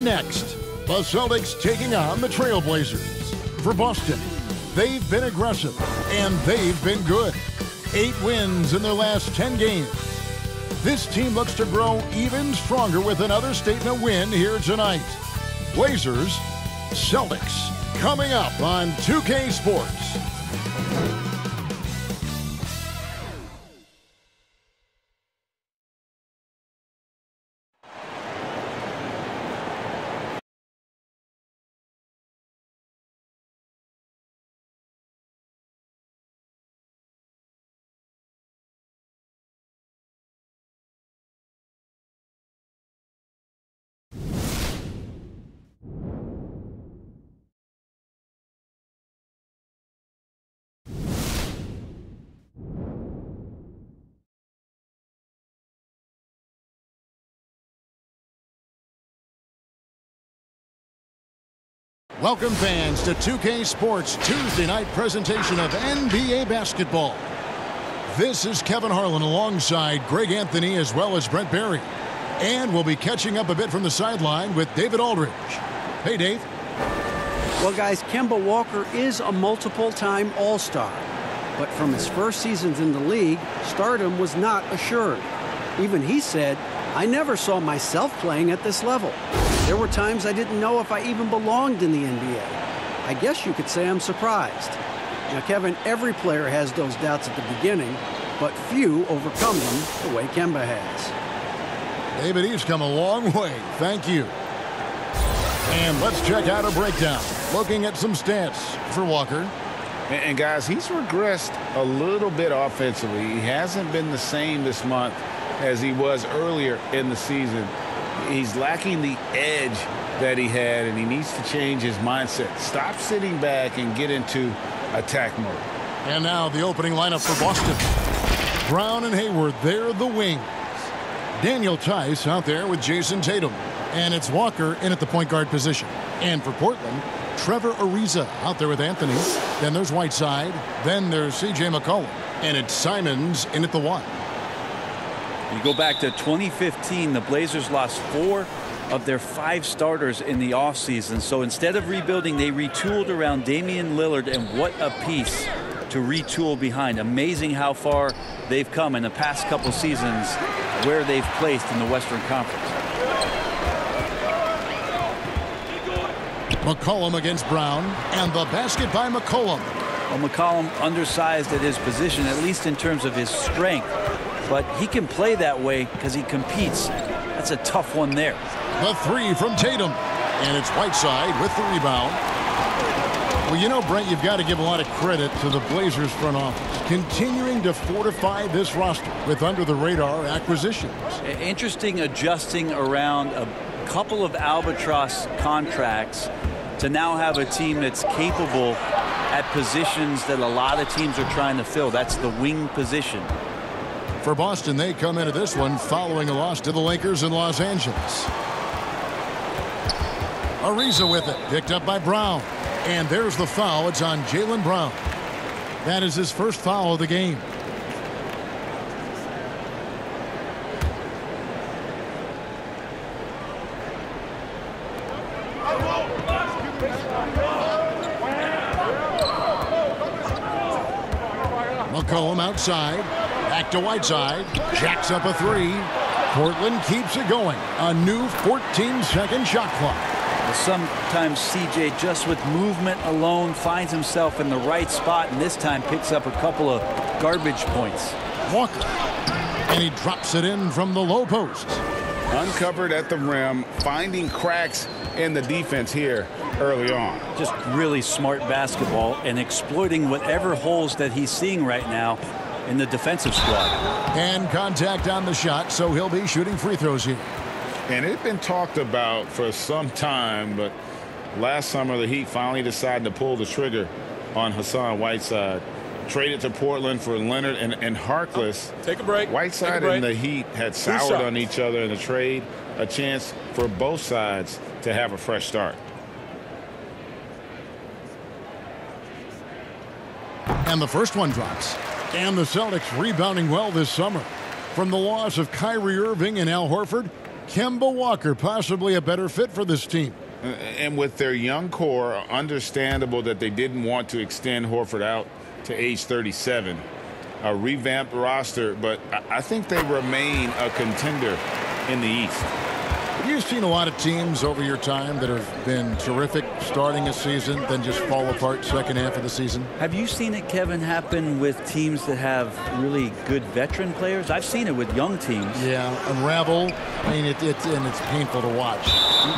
Next, the Celtics taking on the Trailblazers. For Boston, they've been aggressive and they've been good. Eight wins in their last 10 games. This team looks to grow even stronger with another statement win here tonight. Blazers, Celtics, coming up on 2K Sports. Welcome fans to 2K Sports Tuesday night presentation of NBA basketball. This is Kevin Harlan alongside Greg Anthony as well as Brent Barry. And we'll be catching up a bit from the sideline with David Aldridge. Hey, Dave. Well, guys, Kemba Walker is a multiple-time All-Star. But from his first seasons in the league, stardom was not assured. Even he said, I never saw myself playing at this level. There were times I didn't know if I even belonged in the NBA. I guess you could say I'm surprised. Now, Kevin, every player has those doubts at the beginning, but few overcome them the way Kemba has. David, he's come a long way. Thank you. And let's check out a breakdown. Looking at some stats for Walker. And, guys, he's regressed a little bit offensively. He hasn't been the same this month as he was earlier in the season he's lacking the edge that he had, and he needs to change his mindset. Stop sitting back and get into attack mode. And now the opening lineup for Boston. Brown and Hayward, they're the wings. Daniel Theis out there with Jayson Tatum. And it's Walker in at the point guard position. And for Portland, Trevor Ariza out there with Anthony. Then there's Whiteside. Then there's C.J. McCollum. And it's Simons in at the one. You go back to 2015, the Blazers lost four of their five starters in the offseason. So instead of rebuilding, they retooled around Damian Lillard, and what a piece to retool behind. Amazing how far they've come in the past couple seasons where they've placed in the Western Conference. McCollum against Brown, and the basket by McCollum. Well, McCollum undersized at his position, at least in terms of his strength but he can play that way because he competes. That's a tough one there. The three from Tatum. And it's Whiteside with the rebound. Well, you know, Brent, you've got to give a lot of credit to the Blazers front office, continuing to fortify this roster with under-the-radar acquisitions. Interesting adjusting around a couple of albatross contracts to now have a team that's capable at positions that a lot of teams are trying to fill. That's the wing position. For Boston, they come into this one following a loss to the Lakers in Los Angeles. Ariza with it, picked up by Brown. And there's the foul. It's on Jaylen Brown. That is his first foul of the game. McCollum outside. Back to Whiteside. Jacks up a three. Portland keeps it going. A new 14-second shot clock. Sometimes CJ just with movement alone finds himself in the right spot and this time picks up a couple of garbage points. Walker. And he drops it in from the low post. Uncovered at the rim, finding cracks in the defense here early on. Just really smart basketball and exploiting whatever holes that he's seeing right now in the defensive squad. And contact on the shot, so he'll be shooting free throws here. And it's been talked about for some time, but last summer the Heat finally decided to pull the trigger on Hassan Whiteside. Traded to Portland for Leonard and, and Harkless. Oh, take a break. Whiteside a break. and the Heat had soured on each other in the trade. A chance for both sides to have a fresh start. And the first one drops. And the Celtics rebounding well this summer. From the loss of Kyrie Irving and Al Horford, Kemba Walker possibly a better fit for this team. Uh, and with their young core, understandable that they didn't want to extend Horford out to age 37. A revamped roster, but I think they remain a contender in the East. You've seen a lot of teams over your time that have been terrific starting a season, then just fall apart second half of the season. Have you seen it, Kevin, happen with teams that have really good veteran players? I've seen it with young teams. Yeah, unravel. I mean, it, it, and it's painful to watch.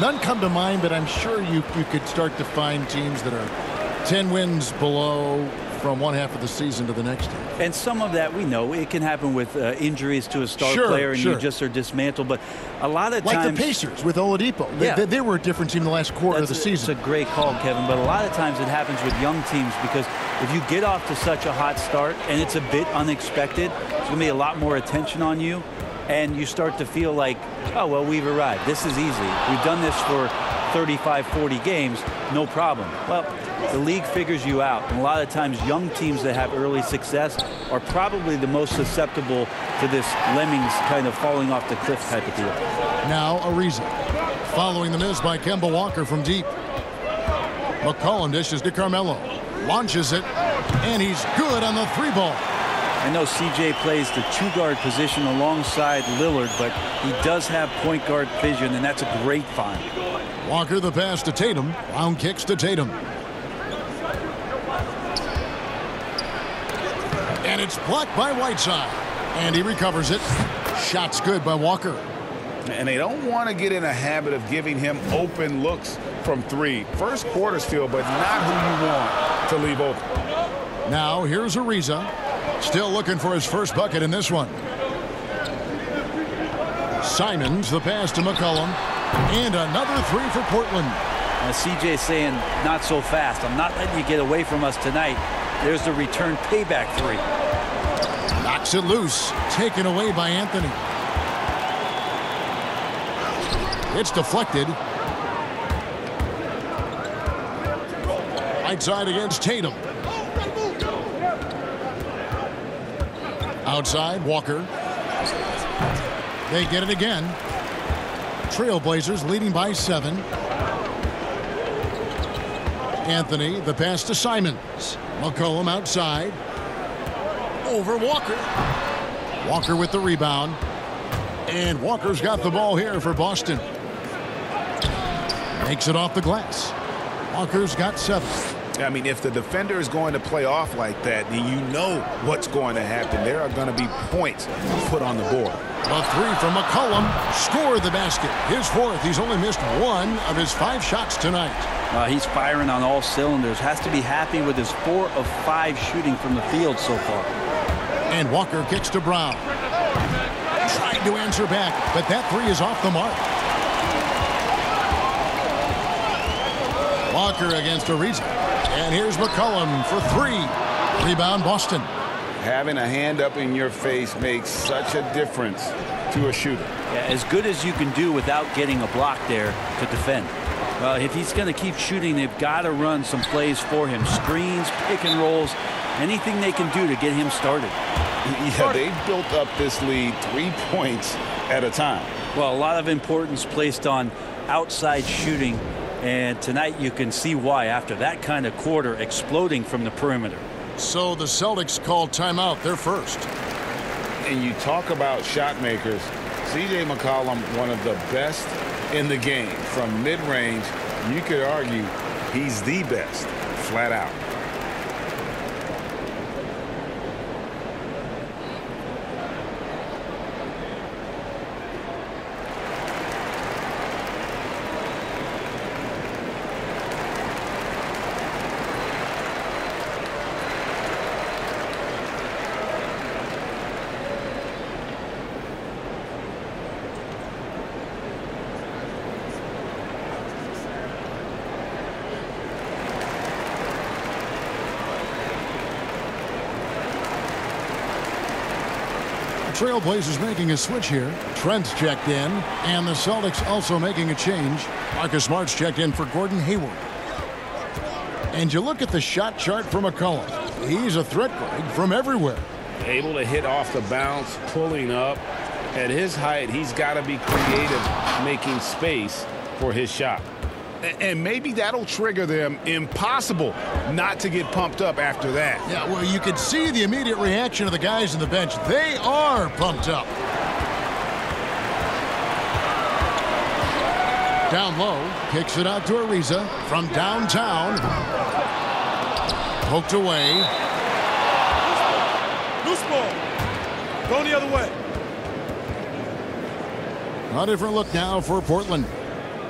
None come to mind, but I'm sure you you could start to find teams that are 10 wins below from one half of the season to the next. And some of that we know it can happen with uh, injuries to a star sure, player, and sure. you just are dismantled. But a lot of times like times, the Pacers with Oladipo, Yeah. they, they were a different team the last quarter of the a- season. It's a great call, Kevin. But a lot of times it happens with young teams because if you get off to such a hot start and it's a bit unexpected, it's going to be a lot more attention on you. And you start to feel like, oh, well, we've arrived. This is easy. We've done this for 35, 40 games. No problem. Well, the league figures you out. And a lot of times, young teams that have early success are probably the most susceptible to this lemmings kind of falling off the cliff type of deal. Now Ariza. Following the miss by Kemba Walker from deep. McCollum dishes to Carmelo. Launches it. And he's good on the three ball. I know CJ plays the two guard position alongside Lillard, but he does have point guard vision, and that's a great find. Walker the pass to Tatum. Round kicks to Tatum. It's blocked by Whiteside. And he recovers it. Shots good by Walker. And they don't want to get in a habit of giving him open looks from three. First quarter still, but not who you want to leave open. Now here's Ariza. Still looking for his first bucket in this one. Simons the pass to McCollum. And another three for Portland. Now, CJ saying, not so fast. I'm not letting you get away from us tonight. There's the return payback three. Knocks it loose. Taken away by Anthony. It's deflected. Right side against Tatum. Outside, Walker. They get it again. Trailblazers leading by seven. Anthony, the pass to Simons. McCollum outside. Over Walker. Walker with the rebound. And Walker's got the ball here for Boston. Makes it off the glass. Walker's got seven. I mean, if the defender is going to play off like that, then you know what's going to happen. There are going to be points put on the board. A three from McCollum. Scored the basket. His fourth. He's only missed one of his five shots tonight. Uh, he's firing on all cylinders. Has to be happy with his four of five shooting from the field so far. And Walker kicks to Brown. Trying to answer back, but that three is off the mark. Walker against Ariza. And here's McCollum for three. Rebound Boston. Having a hand up in your face makes such a difference to a shooter. Yeah, as good as you can do without getting a block there to defend. Well, if he's going to keep shooting, they've got to run some plays for him. Screens, pick and rolls, anything they can do to get him started. Yeah, they built up this lead three points at a time. Well, a lot of importance placed on outside shooting, and tonight you can see why after that kind of quarter exploding from the perimeter. So the Celtics called timeout. They're first. And you talk about shot makers. C.J. McCollum, one of the best in the game from mid-range. You could argue he's the best, flat out. Trailblazers making a switch here. Trent's checked in, and the Celtics also making a change. Marcus Smart's checked in for Gordon Hayward. And you look at the shot chart for McCollum. He's a threat, Greg, from everywhere. Able to hit off the bounce, pulling up. At his height, he's got to be creative making space for his shot. And maybe that'll trigger them impossible not to get pumped up after that. Yeah, well, you can see the immediate reaction of the guys on the bench. They are pumped up. Down low, kicks it out to Ariza from downtown. Poked away. Loose ball. Go the other way. A different look now for Portland.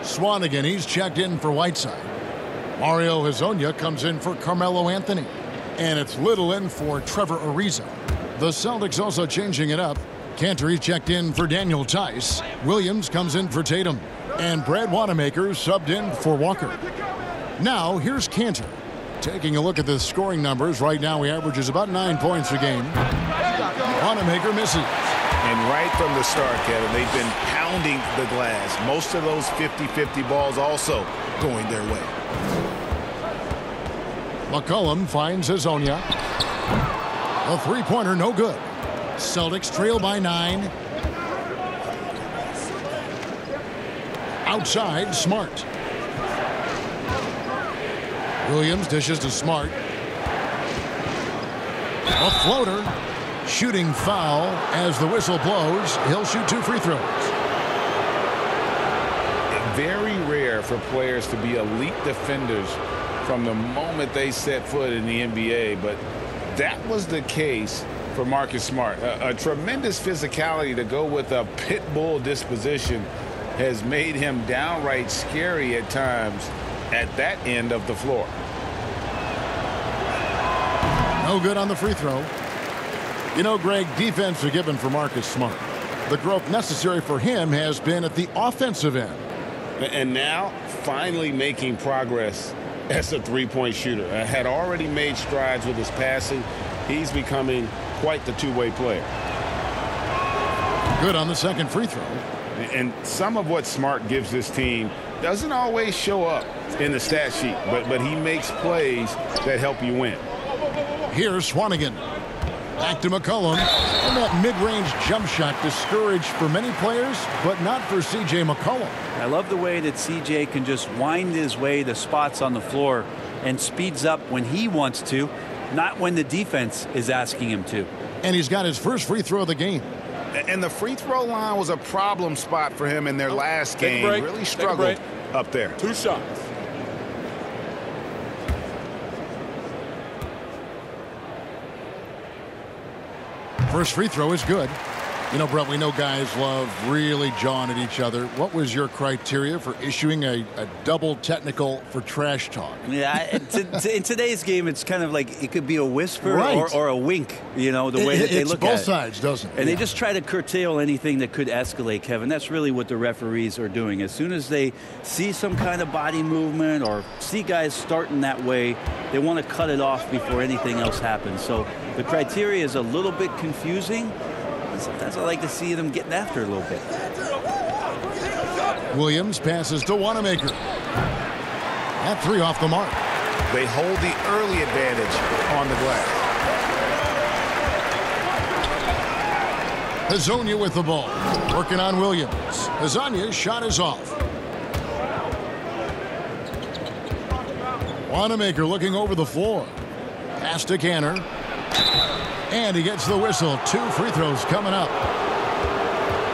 Swanigan, he's checked in for Whiteside. Mario Hezonja comes in for Carmelo Anthony. And it's Little in for Trevor Ariza. The Celtics also changing it up. He's checked in for Daniel Theis. Williams comes in for Tatum. And Brad Wanamaker subbed in for Walker. Now, here's Kanter. Taking a look at the scoring numbers, right now he averages about nine points a game. Wanamaker misses. Right from the start, Kevin, they've been pounding the glass. Most of those 50-50 balls also going their way. McCollum finds Hezonja. A three-pointer, no good. Celtics trail by nine. Outside, Smart. Williams dishes to Smart. A floater. Shooting foul as the whistle blows. He'll shoot two free throws. Very rare for players to be elite defenders from the moment they set foot in the NBA, but that was the case for Marcus Smart. A, a tremendous physicality to go with a pit bull disposition has made him downright scary at times at that end of the floor. No good on the free throw. You know, Greg, defense are given for Marcus Smart. The growth necessary for him has been at the offensive end. And now, finally making progress as a three-point shooter. Uh, had already made strides with his passing. He's becoming quite the two-way player. Good on the second free throw. And some of what Smart gives this team doesn't always show up in the stat sheet, but, but he makes plays that help you win. Here's Swanigan. Back to McCollum. And that mid-range jump shot discouraged for many players, but not for C.J. McCollum. I love the way that C.J. can just wind his way to spots on the floor and speeds up when he wants to, not when the defense is asking him to. And he's got his first free throw of the game. And the free throw line was a problem spot for him in their last game. Really struggled up there. Two shots. First free throw is good. You know, Brent, we know guys love really jawing at each other. What was your criteria for issuing a, a double technical for trash talk? Yeah, to, in today's game, it's kind of like it could be a whisper right. or, or, a wink, you know, the way it, that they look at it. Both sides, doesn't it? And yeah. they just try to curtail anything that could escalate, Kevin. That's really what the referees are doing. As soon as they see some kind of body movement or see guys starting that way, they want to cut it off before anything else happens. So the criteria is a little bit confusing. Sometimes I like to see them getting after a little bit. Williams passes to Wanamaker. That three off the mark. They hold the early advantage on the glass. Hezonja with the ball. Working on Williams. Hezonja's shot is off. Wanamaker looking over the floor. Pass to Kanter. And he gets the whistle. Two free throws coming up.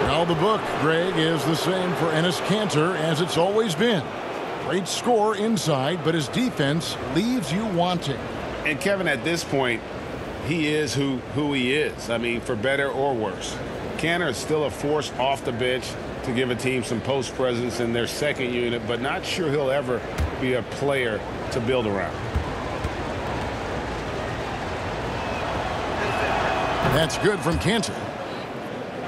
Now the book, Greg, is the same for Enes Kanter as it's always been. Great score inside, but his defense leaves you wanting. And Kevin, at this point, he is who, who he is. I mean, for better or worse. Kanter is still a force off the bench to give a team some post presence in their second unit, but not sure he'll ever be a player to build around. That's good from Kanter.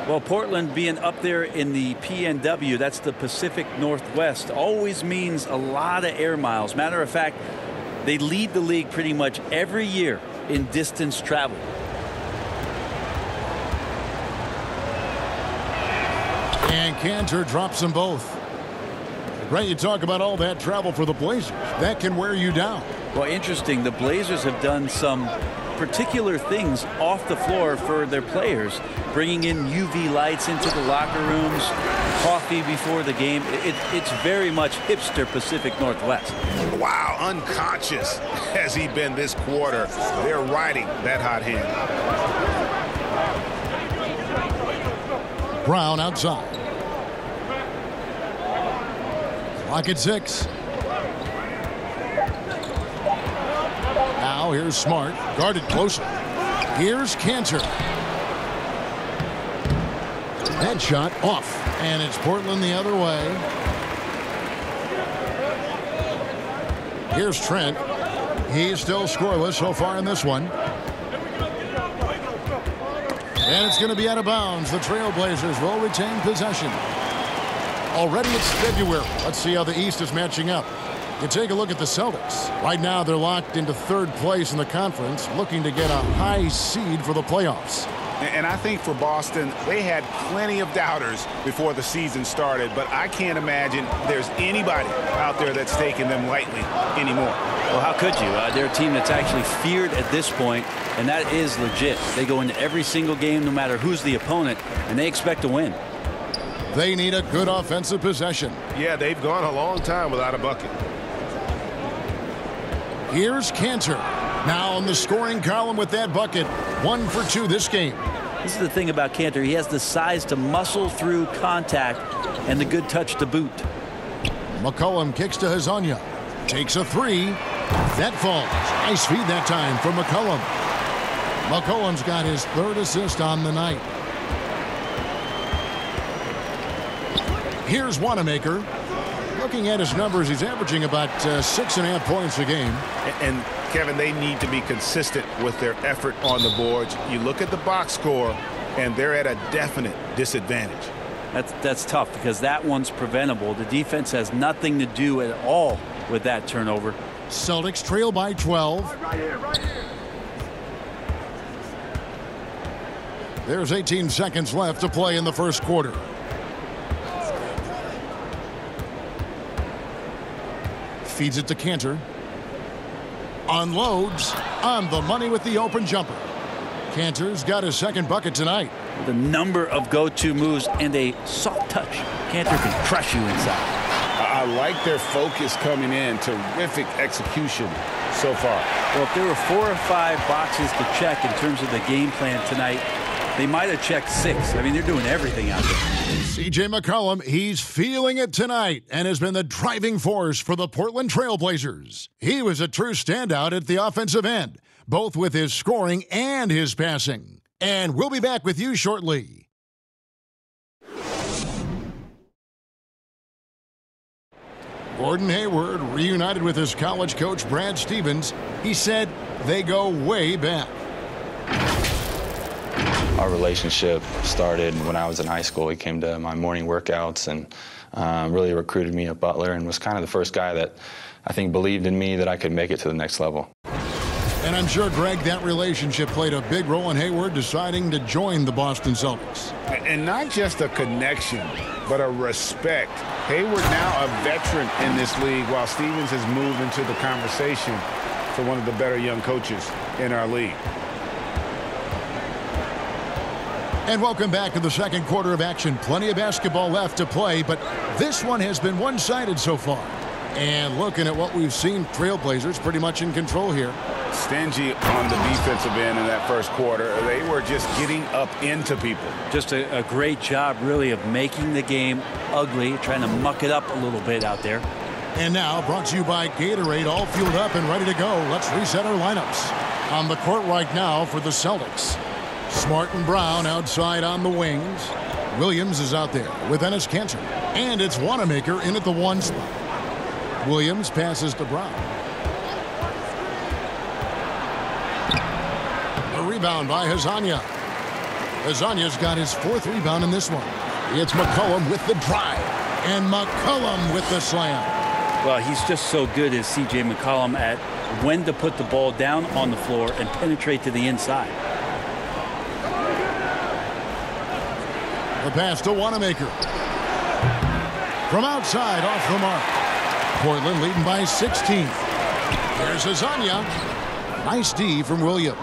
Well, Portland being up there in the PNW, that's the Pacific Northwest, always means a lot of air miles. Matter of fact, they lead the league pretty much every year in distance travel. And Kanter drops them both. Right, you talk about all that travel for the Blazers. That can wear you down. Well, interesting. The Blazers have done some particular things off the floor for their players, bringing in UV lights into the locker rooms, coffee before the game. It, it's very much hipster Pacific Northwest. Wow, unconscious has he been this quarter. They're riding that hot hand. Brown outside. Clock at six. Now here's Smart. Guarded closely. Here's Kanter. That shot off. And it's Portland the other way. Here's Trent. He's still scoreless so far in this one. And it's going to be out of bounds. The Trailblazers will retain possession. Already it's February. Let's see how the East is matching up. You take a look at the Celtics. Right now they're locked into third place in the conference, looking to get a high seed for the playoffs. And I think for Boston, they had plenty of doubters before the season started, but I can't imagine there's anybody out there that's taking them lightly anymore. Well, how could you? Uh, they're a team that's actually feared at this point, and that is legit. They go into every single game, no matter who's the opponent, and they expect to win. They need a good offensive possession. Yeah, they've gone a long time without a bucket. Here's Kanter. Now on the scoring column with that bucket. One for two this game. This is the thing about Kanter. He has the size to muscle through contact and the good touch to boot. McCollum kicks to Hezonja. Takes a three. That falls. Nice feed that time for McCollum. McCollum's got his third assist on the night. Here's Wanamaker. Looking at his numbers, he's averaging about uh, six and a half points a game. And, Kevin, they need to be consistent with their effort on the boards. You look at the box score, and they're at a definite disadvantage. That's, that's tough because that one's preventable. The defense has nothing to do at all with that turnover. Celtics trail by 12. Right here, right here. There's 18 seconds left to play in the first quarter. Feeds it to Kanter. Unloads on the money with the open jumper. Kanter's got his second bucket tonight. The number of go-to moves and a soft touch. Kanter can crush you inside. I like their focus coming in. Terrific execution so far. Well, if there were four or five boxes to check in terms of the game plan tonight, they might have checked six. I mean, they're doing everything out there. C.J. McCollum, he's feeling it tonight and has been the driving force for the Portland Trailblazers. He was a true standout at the offensive end, both with his scoring and his passing. And we'll be back with you shortly. Gordon Hayward reunited with his college coach Brad Stevens. He said they go way back. Our relationship started when I was in high school. He came to my morning workouts and um, really recruited me at Butler and was kind of the first guy that I think believed in me that I could make it to the next level. And I'm sure, Greg, that relationship played a big role in Hayward deciding to join the Boston Celtics. And not just a connection, but a respect. Hayward now a veteran in this league while Stevens has moved into the conversation for one of the better young coaches in our league. And welcome back to the second quarter of action. Plenty of basketball left to play, but this one has been one-sided so far. And looking at what we've seen, Trailblazers pretty much in control here. Stingy on the defensive end in that first quarter. They were just getting up into people. Just a, a great job, really, of making the game ugly, trying to muck it up a little bit out there. And now, brought to you by Gatorade, all fueled up and ready to go. Let's reset our lineups. On the court right now for the Celtics. Smart and Brown outside on the wings. Williams is out there with Enes Kanter. And it's Wanamaker in at the one spot. Williams passes to Brown. A rebound by Hezonja. Hezonja's got his fourth rebound in this one. It's McCollum with the drive. And McCollum with the slam. Well, he's just so good as C.J. McCollum at when to put the ball down on the floor and penetrate to the inside. The pass to Wanamaker. From outside, off the mark. Portland leading by 16. There's Hezonja. Nice D from Williams.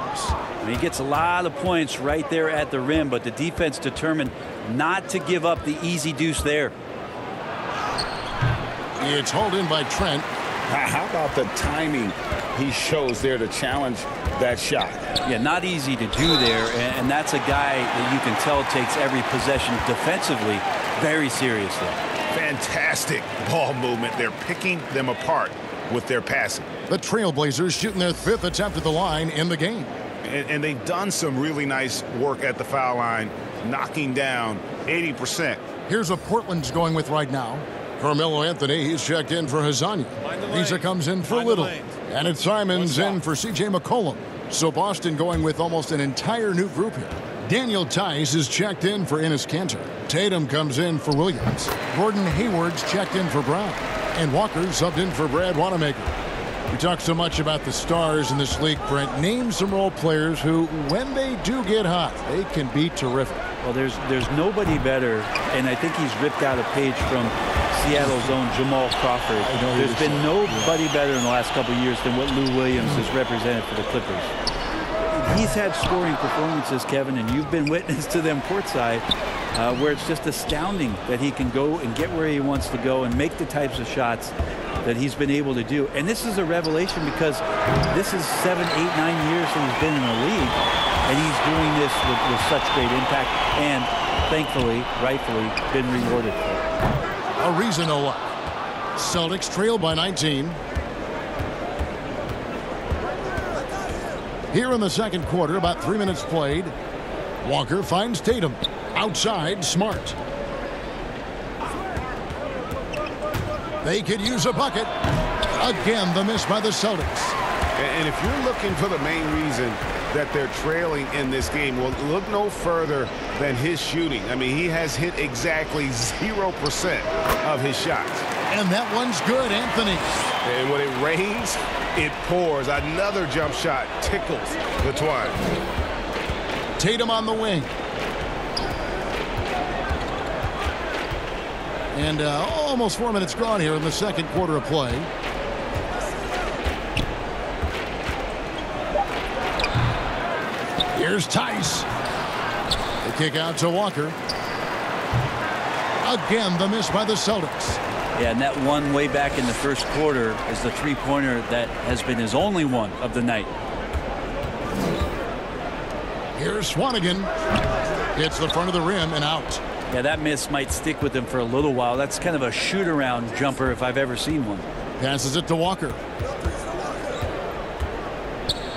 He gets a lot of points right there at the rim, but the defense determined not to give up the easy deuce there. It's hauled in by Trent. How about the timing he shows there to challenge that shot? Yeah, not easy to do there, and that's a guy that you can tell takes every possession defensively very seriously. Fantastic ball movement. They're picking them apart with their passing. The Trailblazers shooting their fifth attempt at the line in the game. And, and they've done some really nice work at the foul line, knocking down 80%. Here's what Portland's going with right now. Carmelo Anthony, he's checked in for Hezonja. Visa comes in for Little. And it's Simons in for C.J. McCollum. So Boston going with almost an entire new group here. Daniel Theis is checked in for Enes Kanter. Tatum comes in for Williams. Gordon Hayward's checked in for Brown. And Walker subbed in for Brad Wanamaker. We talk so much about the stars in this league, Brent. Name some role players who, when they do get hot, they can be terrific. Well, there's there's nobody better, and I think he's ripped out a page from Seattle's own Jamal Crawford. There's been nobody better in the last couple years than what Lou Williams has represented for the Clippers. He's had scoring performances, Kevin, and you've been witness to them courtside, uh, where it's just astounding that he can go and get where he wants to go and make the types of shots that he's been able to do. And this is a revelation because this is seven, eight, nine years that he's been in the league, and he's doing this with, with such great impact and, thankfully, rightfully, been rewarded for it. Ariza Celtics trail by 19. Here in the second quarter, about three minutes played. Walker finds Tatum. Outside, Smart. They could use a bucket. Again, the miss by the Celtics. And if you're looking for the main reason that they're trailing in this game, well, look no further than his shooting. I mean, he has hit exactly 0% of his shots. And that one's good, Anthony. And when it rains, it pours. Another jump shot tickles the twine. Tatum on the wing. And uh, almost four minutes gone here in the second quarter of play. Here's Theis. The kick out to Walker. Again, the miss by the Celtics. Yeah, and that one way back in the first quarter is the three-pointer that has been his only one of the night. Here's Swanigan. Hits the front of the rim and out. Yeah, that miss might stick with him for a little while. That's kind of a shoot-around jumper if I've ever seen one. Passes it to Walker.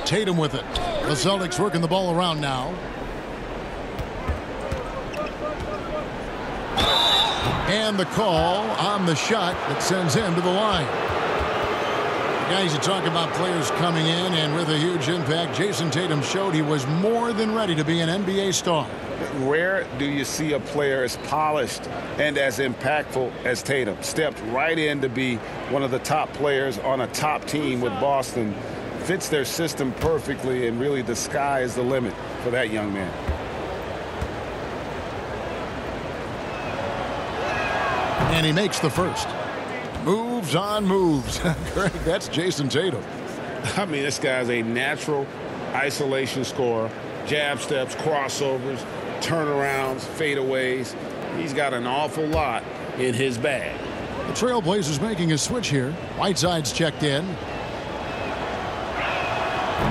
Tatum with it. The Celtics working the ball around now. And the call on the shot that sends him to the line. Guys, you talk about players coming in and with a huge impact. Jayson Tatum showed he was more than ready to be an NBA star. Where do you see a player as polished and as impactful as Tatum. Stepped right in to be one of the top players on a top team with Boston. Fits their system perfectly, and really the sky is the limit for that young man. And he makes the first. Moves on moves. Greg, that's Jayson Tatum. I mean, this guy's a natural isolation scorer. Jab steps, crossovers, turnarounds, fadeaways. He's got an awful lot in his bag. The Trailblazers making a switch here. Whiteside's checked in.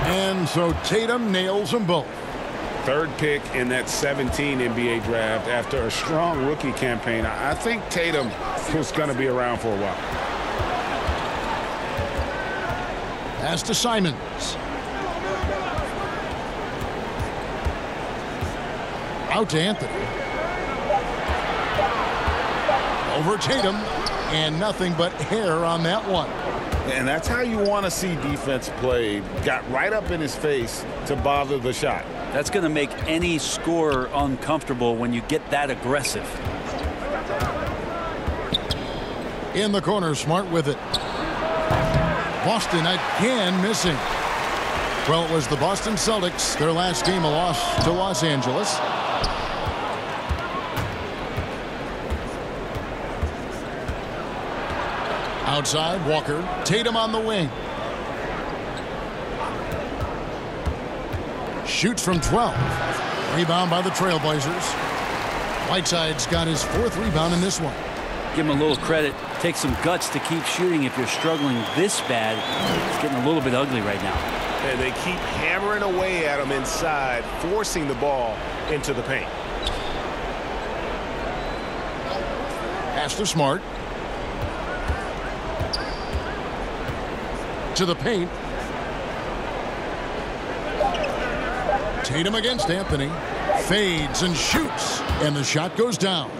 And so Tatum nails them both. Third pick in that 17 NBA draft after a strong rookie campaign. I think Tatum is going to be around for a while. Pass to Simons. Out to Anthony. Over Tatum. And nothing but hair on that one. And that's how you want to see defense played. Got right up in his face to bother the shot. That's going to make any scorer uncomfortable when you get that aggressive. In the corner, Smart with it. Boston again missing. Well, it was the Boston Celtics, their last game a loss to Los Angeles. Outside, Walker. Tatum on the wing. Shoots from 12. Rebound by the Trailblazers. Whiteside's got his fourth rebound in this one. Give him a little credit. Take some guts to keep shooting if you're struggling this bad. It's getting a little bit ugly right now. And they keep hammering away at him inside, forcing the ball into the paint. Pass to Smart. To the paint. Tatum against Anthony. Fades and shoots. And the shot goes down.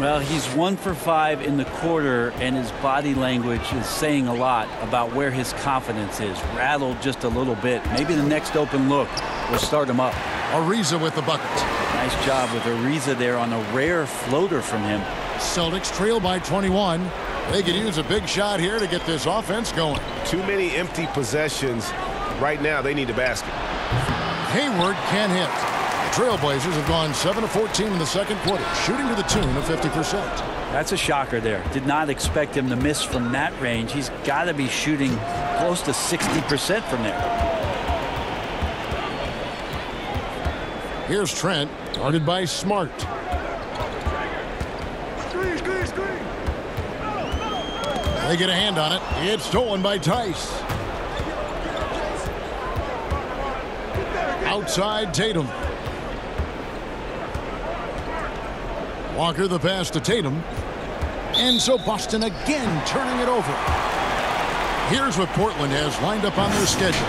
Well, he's one for five in the quarter, and his body language is saying a lot about where his confidence is. Rattled just a little bit. Maybe the next open look will start him up. Ariza with the bucket. Nice job with Ariza there on a rare floater from him. Celtics trail by 21. They could use a big shot here to get this offense going. Too many empty possessions. Right now, they need a basket. Hayward can't hit. The Trailblazers have gone 7 of 14 in the second quarter, shooting to the tune of 50%. That's a shocker there. Did not expect him to miss from that range. He's got to be shooting close to 60% from there. Here's Trent, guarded by Smart. They get a hand on it. It's stolen by Theis. Outside Tatum. Walker the pass to Tatum. And so Boston again turning it over. Here's what Portland has lined up on their schedule.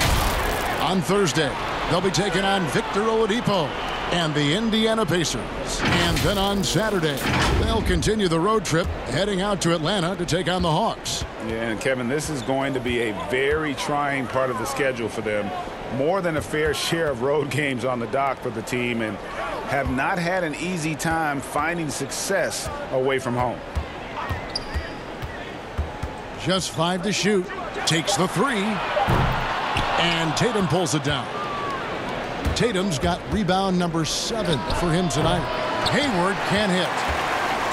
On Thursday, they'll be taking on Victor Oladipo and the Indiana Pacers. And then on Saturday, they'll continue the road trip heading out to Atlanta to take on the Hawks. Yeah, and Kevin, this is going to be a very trying part of the schedule for them. More than a fair share of road games on the dock for the team and have not had an easy time finding success away from home. Just five to shoot. Takes the three. And Tatum pulls it down. Tatum's got rebound number seven for him tonight. Hayward can't hit.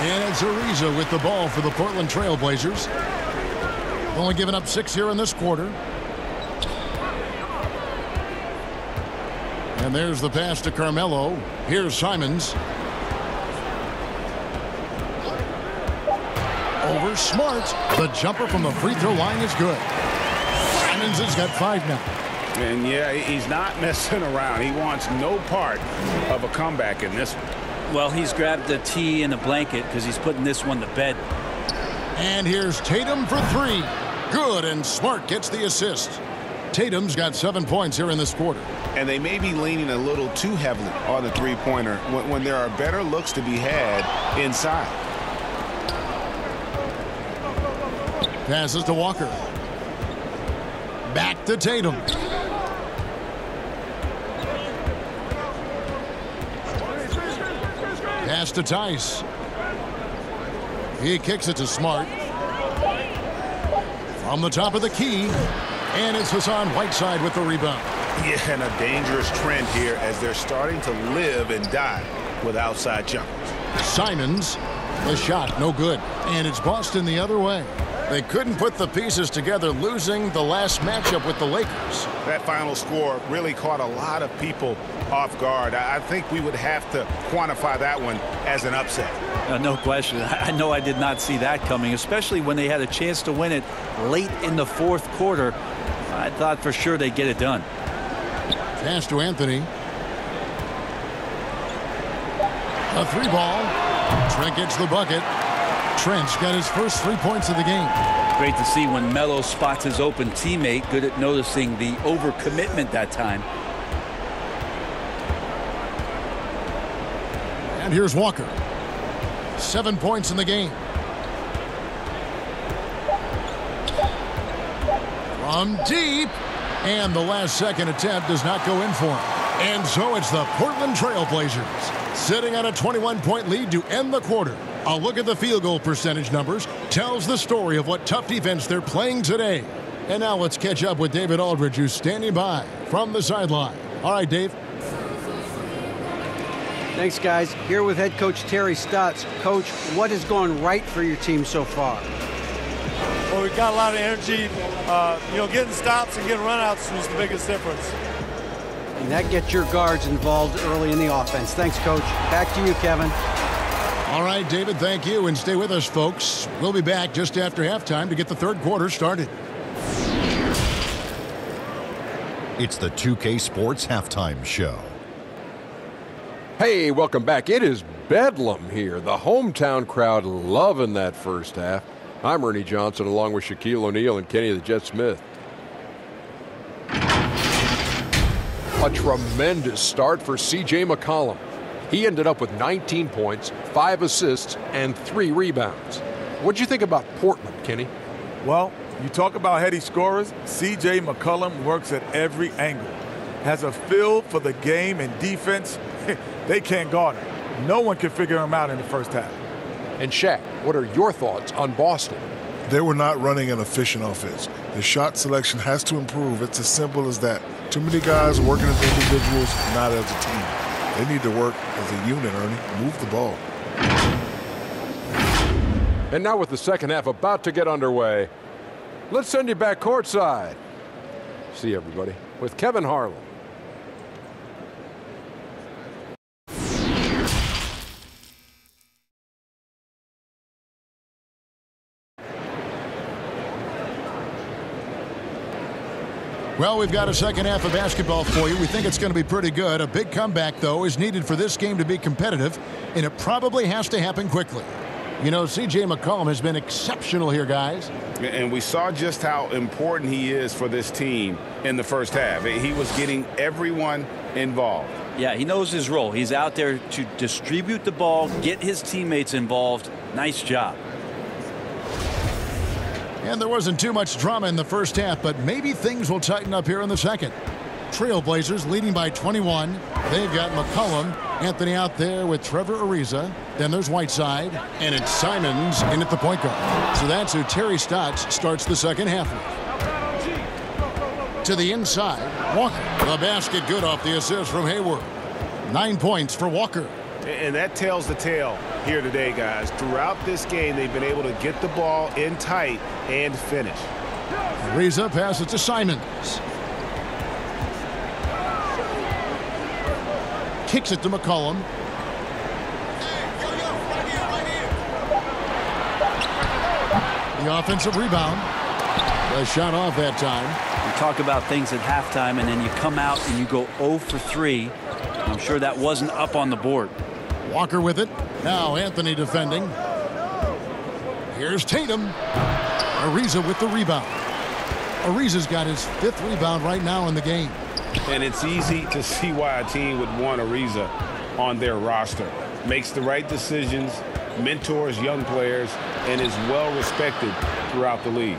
And it's Ariza with the ball for the Portland Trailblazers. Only giving up six here in this quarter. And there's the pass to Carmelo. Here's Simons. Over Smart. The jumper from the free throw line is good. Simons has got five now. And yeah, he's not messing around. He wants no part of a comeback in this one. Well, he's grabbed a tee and a blanket because he's putting this one to bed. And here's Tatum for three. Good, and Smart gets the assist. Tatum's got seven points here in this quarter. And they may be leaning a little too heavily on the three-pointer when, when there are better looks to be had inside. Passes to Walker. Back to Tatum. Pass to Theis. He kicks it to Smart. From the top of the key. And it's Hassan Whiteside with the rebound. Yeah, and a dangerous trend here as they're starting to live and die with outside jumpers. Simons. The shot, no good. And it's Boston the other way. They couldn't put the pieces together, losing the last matchup with the Lakers. That final score really caught a lot of people off guard. I think we would have to quantify that one as an upset. Uh, no question. I know I did not see that coming, especially when they had a chance to win it late in the fourth quarter. I thought for sure they'd get it done. Pass to Anthony. A three ball. Trent gets the bucket. Trent's got his first three points of the game. Great to see when Melo spots his open teammate. Good at noticing the overcommitment that time. And here's Walker. Seven points in the game. From deep. And the last second attempt does not go in for him. And so it's the Portland Trailblazers sitting on a 21-point lead to end the quarter. A look at the field goal percentage numbers tells the story of what tough defense they're playing today. And now let's catch up with David Aldridge, who's standing by from the sideline. All right, Dave. Thanks, guys. Here with head coach Terry Stotts. Coach, what has gone right for your team so far? Well, we've got a lot of energy. Uh, you know, getting stops and getting runouts was the biggest difference. And that gets your guards involved early in the offense. Thanks, Coach. Back to you, Kevin. All right, David, thank you. And stay with us, folks. We'll be back just after halftime to get the third quarter started. It's the 2K Sports Halftime Show. Hey, welcome back. It is Bedlam here. The hometown crowd loving that first half. I'm Ernie Johnson along with Shaquille O'Neal and Kenny the Jet Smith. A tremendous start for C.J. McCollum. He ended up with 19 points, 5 assists, and 3 rebounds. what do you think about Portland, Kenny? Well, you talk about heady scorers. C.J. McCollum works at every angle. Has a feel for the game and defense. they can't guard him. No one can figure him out in the first half. And Shaq, what are your thoughts on Boston? They were not running an efficient offense. The shot selection has to improve. It's as simple as that. Too many guys working as individuals, not as a team. They need to work as a unit, Ernie. Move the ball. And now with the second half about to get underway, let's send you back courtside. See everybody with Kevin Harlan. Well, we've got a second half of basketball for you. We think it's going to be pretty good. A big comeback, though, is needed for this game to be competitive, and it probably has to happen quickly. You know, C.J. McCollum has been exceptional here, guys. And we saw just how important he is for this team in the first half. He was getting everyone involved. Yeah, he knows his role. He's out there to distribute the ball, get his teammates involved. Nice job. And there wasn't too much drama in the first half, but maybe things will tighten up here in the second. Trailblazers leading by 21. They've got McCollum, Anthony out there with Trevor Ariza. Then there's Whiteside, and it's Simons in at the point guard. So that's who Terry Stotts starts the second half with. To the inside, Walker. The basket good off the assist from Hayward. Nine points for Walker. And that tells the tale here today, guys. Throughout this game, they've been able to get the ball in tight and finish. Ariza passes to Simons. Kicks it to McCollum. The offensive rebound. A shot off that time. You talk about things at halftime, and then you come out and you go 0 for 3. I'm sure that wasn't up on the board. Walker with it. Now Anthony defending. Here's Tatum. Ariza with the rebound. Ariza's got his fifth rebound right now in the game. And it's easy to see why a team would want Ariza on their roster. Makes the right decisions, mentors young players, and is well respected throughout the league.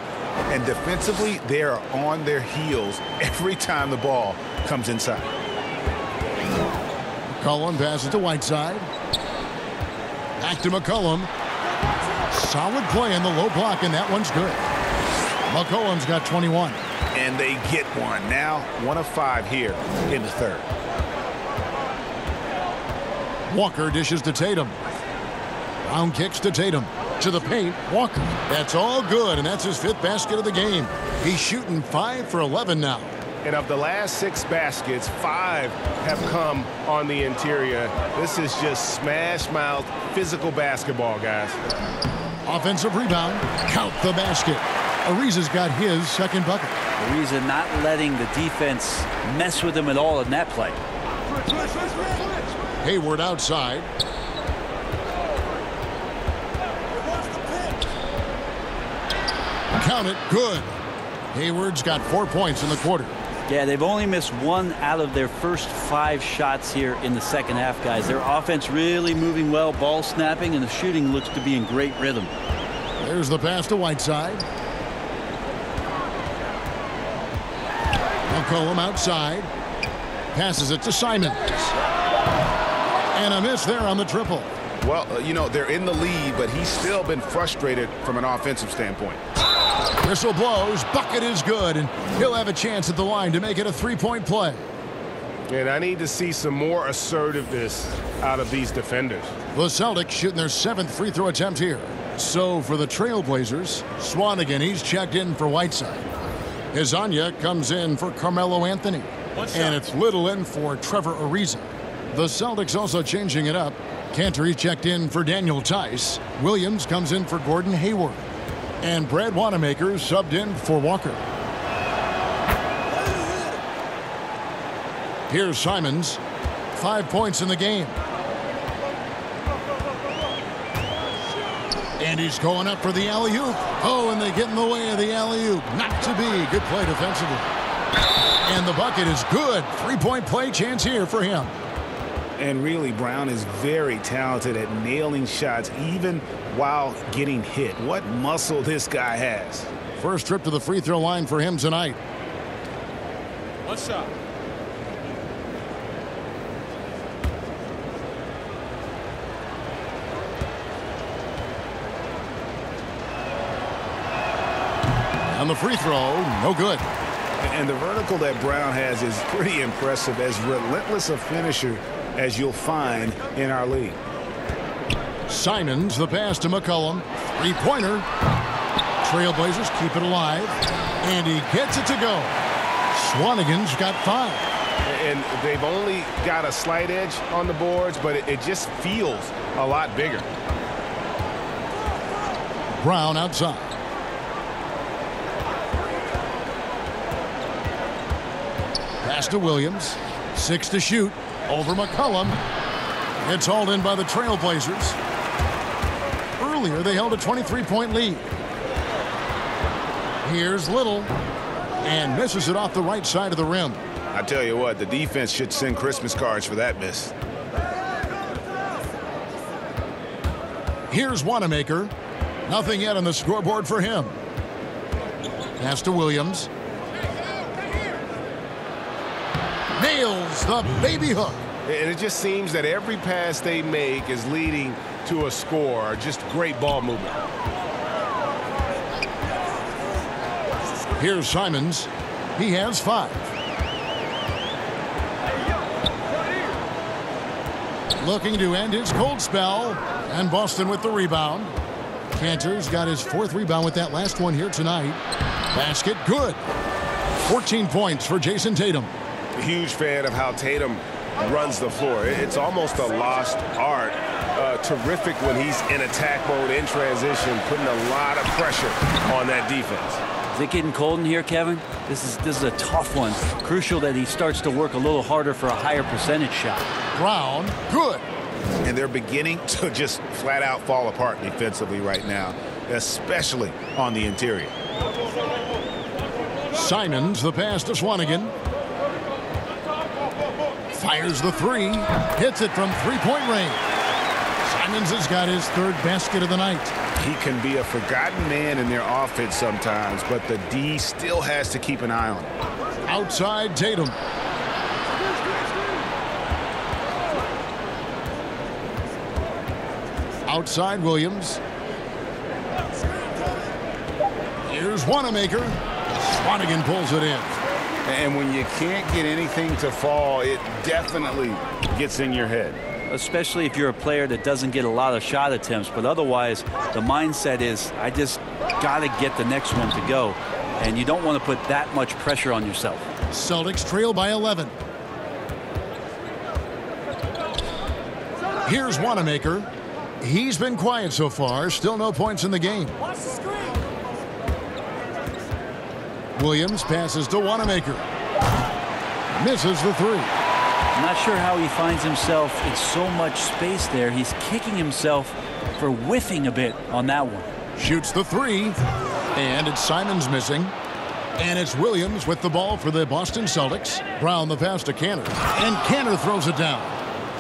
And defensively, they are on their heels every time the ball comes inside. McCollum passes to Whiteside. Back to McCollum. Solid play in the low block, and that one's good. McCollum's got 21. And they get one. Now, one of five here in the third. Walker dishes to Tatum. Brown kicks to Tatum. To the paint, Walker. That's all good, and that's his fifth basket of the game. He's shooting 5 for 11 now. And of the last six baskets, five have come on the interior. This is just smash mouth physical basketball, guys. Offensive rebound. Count the basket. Ariza's got his second bucket. Ariza not letting the defense mess with him at all in that play. Hayward outside. Count it. Good. Hayward's got four points in the quarter. Yeah, they've only missed one out of their first five shots here in the second half, guys. Their offense really moving well, ball snapping, and the shooting looks to be in great rhythm. There's the pass to Whiteside. McCollum outside. Passes it to Simons. And a miss there on the triple. Well, uh, you know, they're in the lead, but he's still been frustrated from an offensive standpoint. Whistle blows. Bucket is good, and he'll have a chance at the line to make it a three-point play. And I need to see some more assertiveness out of these defenders. The Celtics shooting their seventh free throw attempt here. So for the Trailblazers, Swanigan, he's checked in for Whiteside. Hezonja comes in for Carmelo Anthony. And it's Little in for Trevor Ariza. The Celtics also changing it up. Kanter checked in for Daniel Theis. Williams comes in for Gordon Hayward. And Brad Wanamaker subbed in for Walker. Here's Simons. Five points in the game. And he's going up for the alley-oop. Oh, and they get in the way of the alley-oop. Not to be. Good play defensively. And the bucket is good. Three-point play chance here for him. And really, Brown is very talented at nailing shots even while getting hit. What muscle this guy has. First trip to the free throw line for him tonight. What's up? On the free throw, no good. And the vertical that Brown has is pretty impressive, as relentless a finisher as you'll find in our league. Simons, the pass to McCollum. Three-pointer. Trailblazers keep it alive. And he gets it to go. Swanigan's got five. And they've only got a slight edge on the boards, but it, it just feels a lot bigger. Brown outside. Pass to Williams. Six to shoot. Over McCollum. It's hauled in by the Trailblazers. Earlier, they held a 23-point lead. Here's Little. And misses it off the right side of the rim. I tell you what, the defense should send Christmas cards for that miss. Here's Wanamaker. Nothing yet on the scoreboard for him. Pass to Williams. Nails the baby hook. And it just seems that every pass they make is leading to a score. Just great ball movement. Here's Simons. He has five. Looking to end his cold spell. And Boston with the rebound. Kanter's got his fourth rebound with that last one here tonight. Basket good. 14 points for Jayson Tatum. A huge fan of how Tatum runs the floor. It's almost a lost art. Uh, terrific when he's in attack mode, in transition, putting a lot of pressure on that defense. Is it getting cold in here, Kevin? This is this is a tough one. Crucial that he starts to work a little harder for a higher percentage shot. Brown, good. And they're beginning to just flat out fall apart defensively right now, especially on the interior. Simons, the pass to Swanigan. Fires the three. Hits it from three-point range. Simons has got his third basket of the night. He can be a forgotten man in their offense sometimes, but the D still has to keep an eye on him. Outside Tatum. Outside Williams. Here's Wanamaker. Swanigan pulls it in. And when you can't get anything to fall, it definitely gets in your head. Especially if you're a player that doesn't get a lot of shot attempts. But otherwise, the mindset is, I just got to get the next one to go. And you don't want to put that much pressure on yourself. Celtics trail by 11. Here's Wanamaker. He's been quiet so far. Still no points in the game. Williams passes to Wanamaker. Misses the three. I'm not sure how he finds himself in so much space there. He's kicking himself for whiffing a bit on that one. Shoots the three. And it's Simons missing. And it's Williams with the ball for the Boston Celtics. Brown the pass to Kanter. And Kanter throws it down.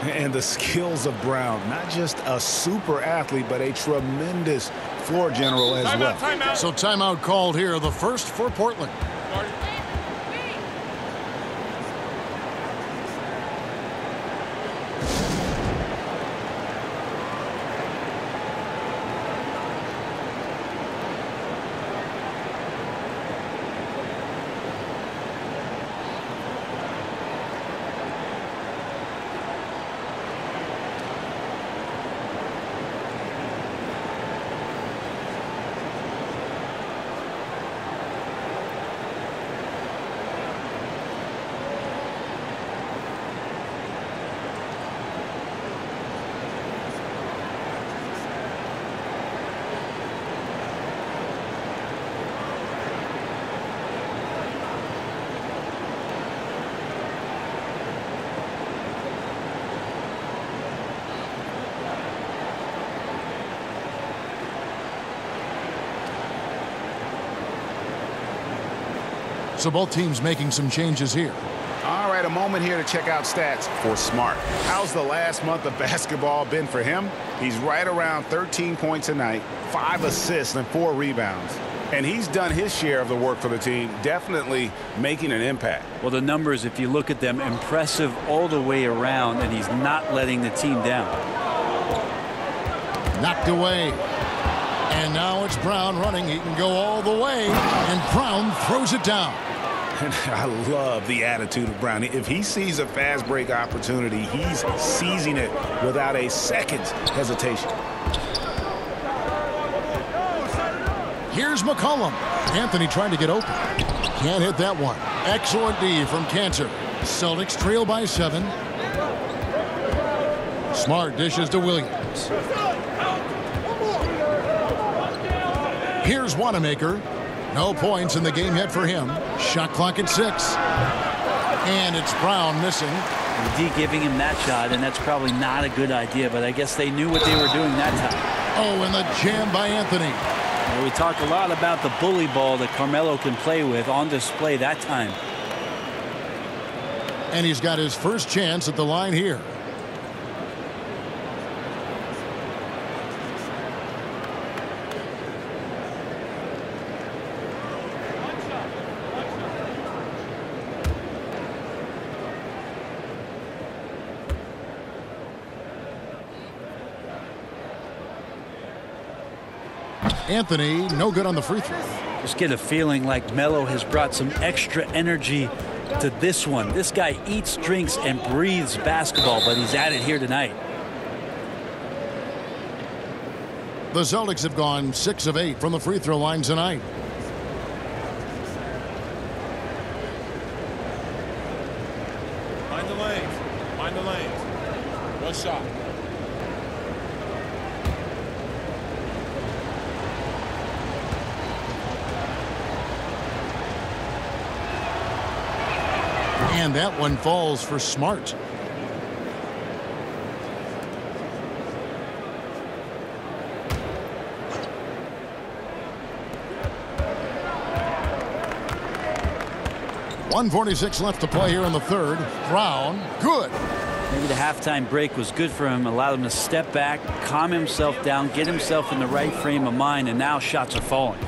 And the skills of Brown, not just a super athlete, but a tremendous floor general as Time well. out, time out. So timeout called here, the first for Portland. So both teams making some changes here. All right, a moment here to check out stats for Smart. How's the last month of basketball been for him? He's right around 13 points a night, five assists, and four rebounds. And he's done his share of the work for the team, definitely making an impact. Well, the numbers, if you look at them, impressive all the way around, and he's not letting the team down. Knocked away. And now it's Brown running. He can go all the way. And Brown throws it down. I love the attitude of Brown. If he sees a fast break opportunity, he's seizing it without a second's hesitation. Here's McCollum. Anthony trying to get open. Can't hit that one. Excellent D from Kanter. Celtics trail by seven. Smart dishes to Williams. Here's Wanamaker. No points in the game yet for him. Shot clock at six. And it's Brown missing. D giving him that shot, and that's probably not a good idea, but I guess they knew what they were doing that time. Oh, and the jam by Anthony. Well, we talk a lot about the bully ball that Carmelo can play with on display that time. And he's got his first chance at the line here. Anthony, no good on the free throw. Just get a feeling like Melo has brought some extra energy to this one. This guy eats, drinks, and breathes basketball, but he's at it here tonight. The Celtics have gone six of eight from the free throw line tonight. Find the lanes. Find the lanes. One shot. And that one falls for Smart. One forty-six left to play here in the third. Brown, good. Maybe the halftime break was good for him, allowed him to step back, calm himself down, get himself in the right frame of mind, and now shots are falling.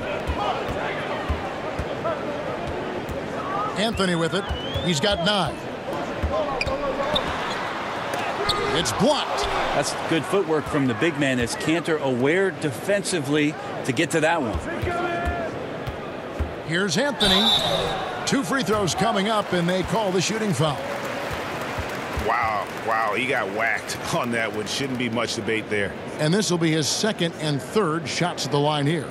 Anthony with it. He's got nine. It's blocked. That's good footwork from the big man as Kanter aware defensively to get to that one. Here's Anthony. Two free throws coming up, and they call the shooting foul. Wow, wow, he got whacked on that one. Shouldn't be much debate there. And this will be his second and third shots at the line here.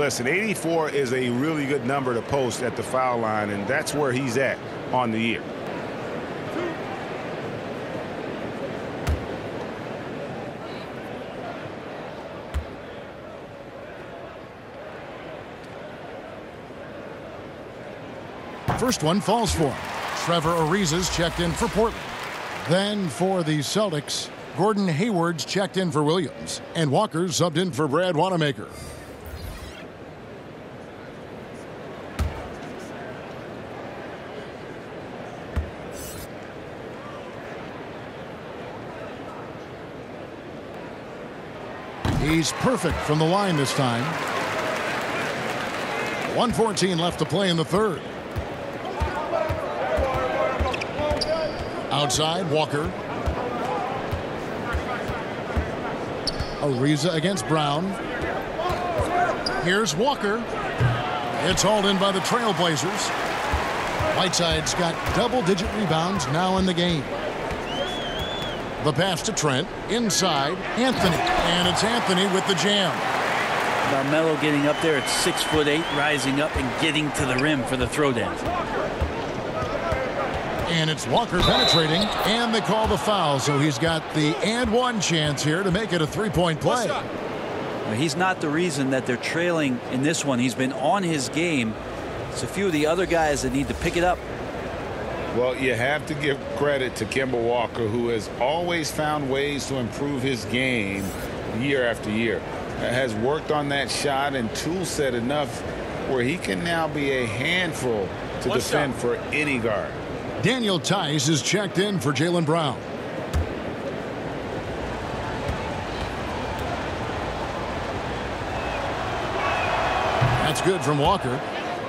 Listen, 84 is a really good number to post at the foul line, and that's where he's at on the year. First one falls for him. Trevor Ariza's checked in for Portland. Then for the Celtics, Gordon Hayward's checked in for Williams, and Walker's subbed in for Brad Wanamaker. He's perfect from the line this time. 114 left to play in the third. Outside, Walker. Ariza against Brown. Here's Walker. It's hauled in by the Trailblazers. Whiteside's got double-digit rebounds now in the game. The pass to Trent. Inside, Anthony. And it's Anthony with the jam. Carmelo getting up there at six foot eight, rising up and getting to the rim for the throwdown. And it's Walker penetrating, and they call the foul. So he's got the and one chance here to make it a three-point play. He's not the reason that they're trailing in this one. He's been on his game. It's a few of the other guys that need to pick it up. Well, you have to give credit to Kemba Walker, who has always found ways to improve his game year after year. Has worked on that shot and tool set enough where he can now be a handful to One defend shot. for any guard. Daniel Theis is checked in for Jaylen Brown. That's good from Walker.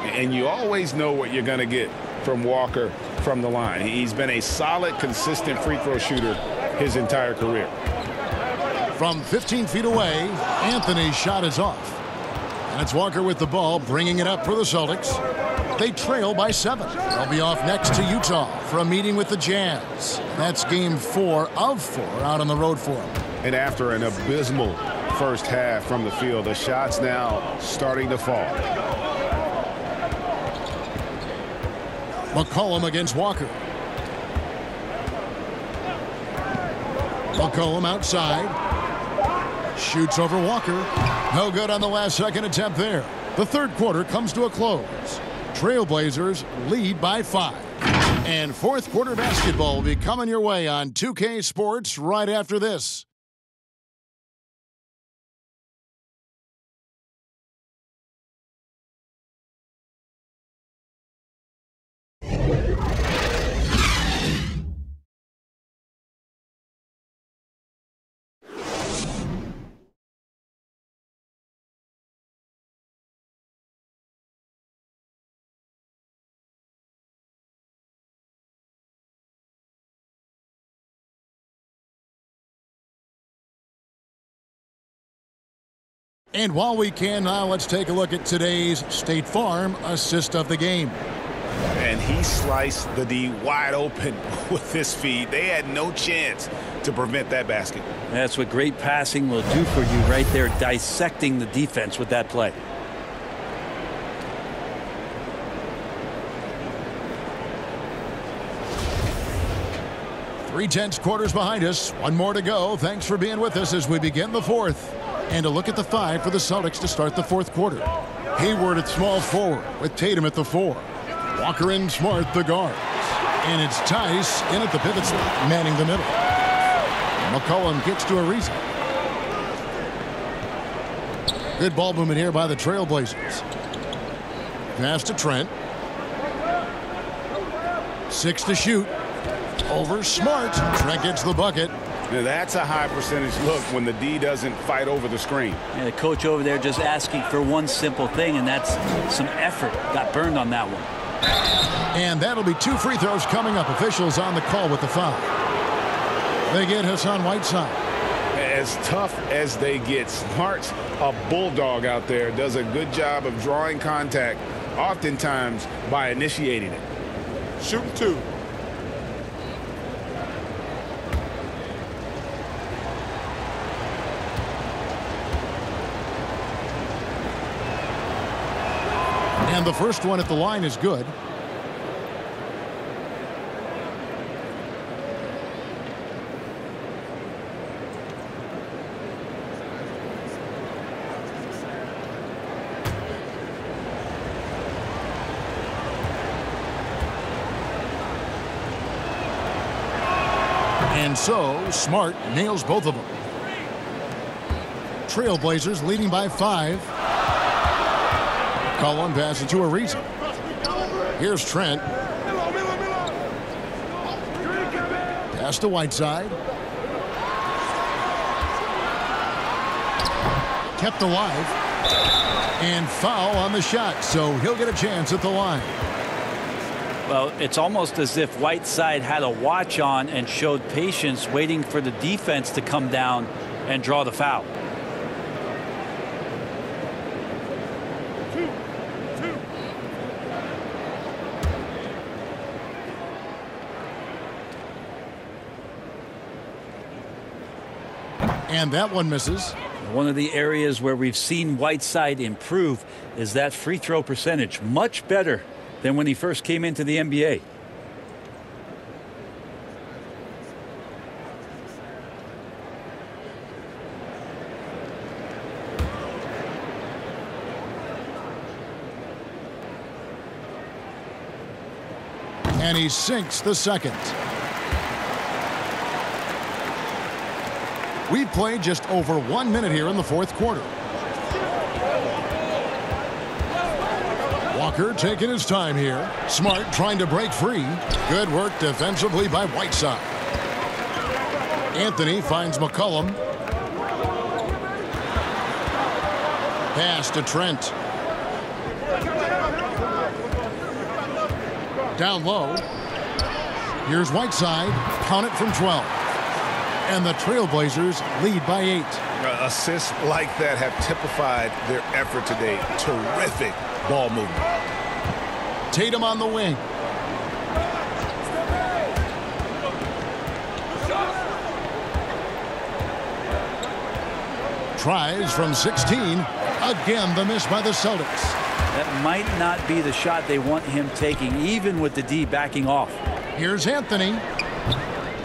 And you always know what you're going to get from Walker from the line. He's been a solid, consistent free throw shooter his entire career. From 15 feet away, Anthony's shot is off. And it's Walker with the ball, bringing it up for the Celtics. They trail by seven. They'll be off next to Utah for a meeting with the Jazz. That's game four of four out on the road for them. And after an abysmal first half from the field, the shots now starting to fall. McCollum against Walker. McCollum outside. Shoots over Walker. No good on the last second attempt there. The third quarter comes to a close. Trailblazers lead by five. And fourth quarter basketball will be coming your way on 2K Sports right after this. And while we can now, let's take a look at today's State Farm assist of the game. And he sliced the D wide open with his feet. They had no chance to prevent that basket. That's what great passing will do for you right there, dissecting the defense with that play. Three tenths quarters behind us. One more to go. Thanks for being with us as we begin the fourth. And a look at the five for the Celtics to start the fourth quarter. Hayward at small forward with Tatum at the four. Walker and Smart the guards. And it's Theis in at the pivot slot, manning the middle. McCollum gets to a Ariza. Good ball movement here by the Trailblazers. Pass to Trent. Six to shoot. Over Smart. Trent gets the bucket. Now, that's a high percentage look when the D doesn't fight over the screen. And the coach over there just asking for one simple thing, and that's some effort. Got burned on that one. And that'll be two free throws coming up. Officials on the call with the foul. They get Hassan Whiteside. As tough as they get, Smart's a bulldog out there, does a good job of drawing contact, oftentimes by initiating it. Shooting two. And the first one at the line is good. And so, Smart nails both of them. Trailblazers leading by five. Cullen passes to Ariza. Here's Trent. Pass to Whiteside. Kept alive. And foul on the shot, so he'll get a chance at the line. Well, it's almost as if Whiteside had a watch on and showed patience, waiting for the defense to come down and draw the foul. And that one misses. One of the areas where we've seen Whiteside improve is that free throw percentage. Much better than when he first came into the NBA. And he sinks the second. We've played just over one minute here in the fourth quarter. Walker taking his time here. Smart trying to break free. Good work defensively by Whiteside. Anthony finds McCollum. Pass to Trent. Down low. Here's Whiteside. Count it from 12. And the Trailblazers lead by eight. Uh, assists like that have typified their effort today. Terrific ball movement. Tatum on the wing. Tries from 16. Again, the miss by the Celtics. That might not be the shot they want him taking, even with the D backing off. Here's Anthony.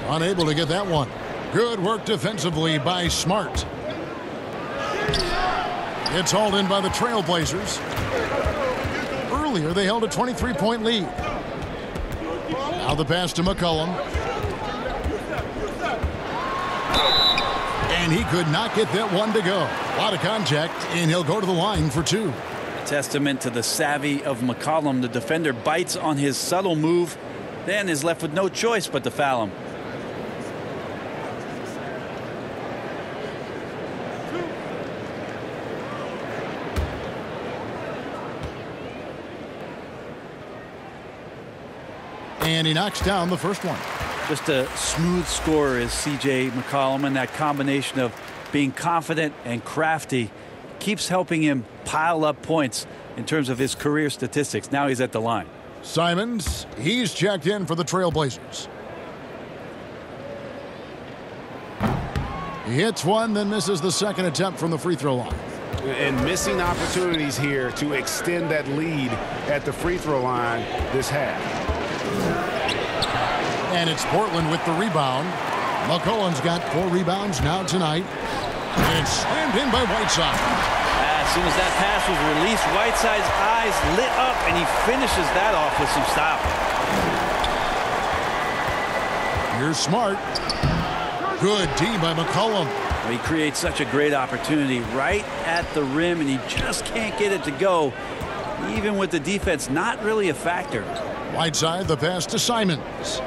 Unable to get that one. Good work defensively by Smart. It's hauled in by the Trailblazers. Earlier, they held a 23-point lead. Now the pass to McCollum. And he could not get that one to go. A lot of contact, and he'll go to the line for two. Testament to the savvy of McCollum. The defender bites on his subtle move, then is left with no choice but to foul him. And he knocks down the first one. Just a smooth scorer is C.J. McCollum, and that combination of being confident and crafty keeps helping him pile up points in terms of his career statistics. Now he's at the line. Simons, he's checked in for the Trailblazers. He hits one, then misses the second attempt from the free throw line. And missing opportunities here to extend that lead at the free throw line this half. And it's Portland with the rebound. McCollum's got four rebounds now tonight. And slammed in by Whiteside. Ah, as soon as that pass was released, Whiteside's eyes lit up, and he finishes that off with some style. Here's Smart. Good D by McCollum. He creates such a great opportunity right at the rim, and he just can't get it to go. Even with the defense not really a factor. Whiteside, the pass to Simons.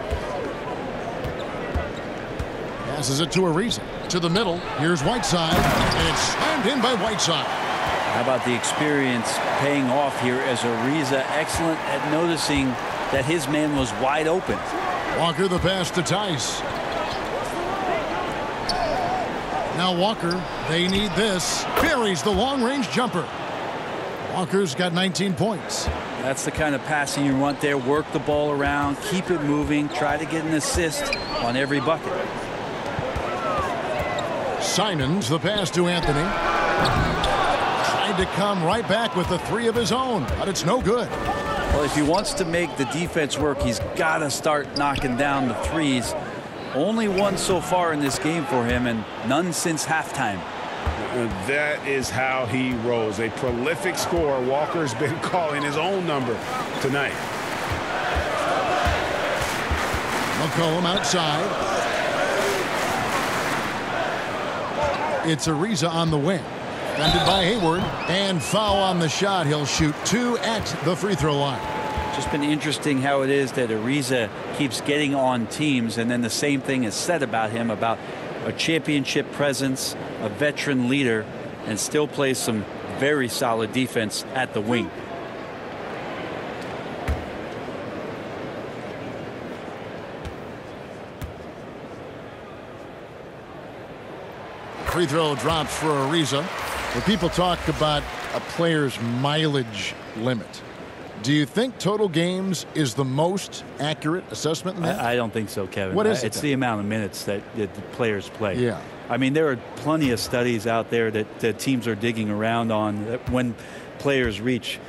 Passes it to Ariza. To the middle. Here's Whiteside. And it's slammed in by Whiteside. How about the experience paying off here as Ariza excellent at noticing that his man was wide open. Walker the pass to Theis. Now Walker, they need this. Buries the long-range jumper. Walker's got 19 points. That's the kind of passing you want there. Work the ball around, keep it moving, try to get an assist on every bucket. Simons, the pass to Anthony. Tried to come right back with the three of his own, but it's no good. Well, if he wants to make the defense work, he's got to start knocking down the threes. Only one so far in this game for him, and none since halftime. That is how he rolls. A prolific scorer. Walker's been calling his own number tonight. McCollum outside. It's Ariza on the wing. Defended by Hayward. And foul on the shot. He'll shoot two at the free throw line. Just been interesting how it is that Ariza keeps getting on teams, and then the same thing is said about him about a championship presence, a veteran leader, and still plays some very solid defense at the wing. Free throw drops for Ariza. When people talk about a player's mileage limit, do you think total games is the most accurate assessment in that? I, I don't think so, Kevin. What is Uh, it It's then? the amount of minutes that, that the players play. Yeah. I mean, there are plenty of studies out there that, that teams are digging around on that when players reach.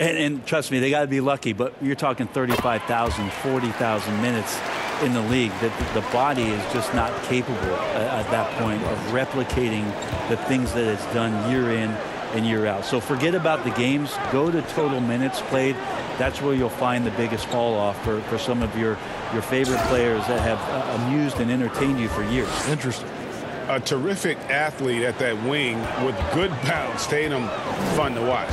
And, and trust me, they got to be lucky, but you're talking 35,000, 40,000 minutes in the league that the body is just not capable uh, at that point of replicating the things that it's done year in and year out. So forget about the games. Go to total minutes played. That's where you'll find the biggest fall off for, for some of your, your favorite players that have uh, amused and entertained you for years. Interesting. A terrific athlete at that wing with good bounce. Tatum, fun to watch.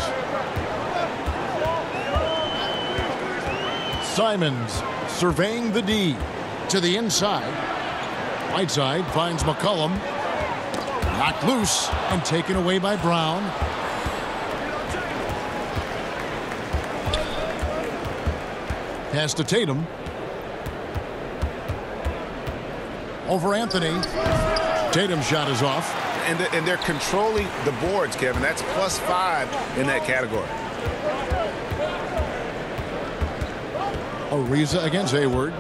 Simons surveying the D to the inside. Whiteside finds McCollum. Knocked loose and taken away by Brown. Pass to Tatum. Over Anthony. Tatum's shot is off. And, and they're controlling the boards, Kevin. That's plus five in that category. Ariza against Hayward.